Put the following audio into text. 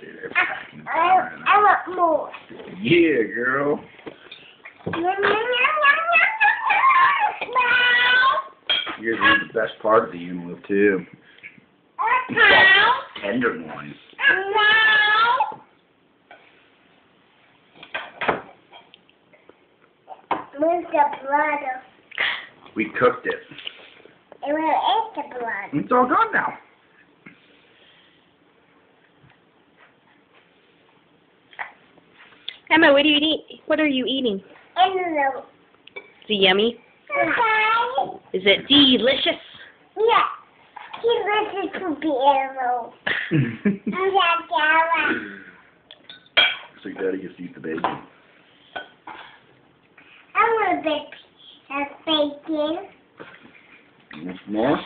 Dude, I, I want more. Yeah, girl. Here's the best part of the animal too. It's all tenderloin. Where's the blood? We cooked it. It will eat the blood. It's all gone now. Emma, what are you eating? What are you eating? And the Is it yummy? Okay. Is it delicious? Yeah. He listens to piano. so your daddy gets to eat the baby. I want a big piece of bacon. You want some more?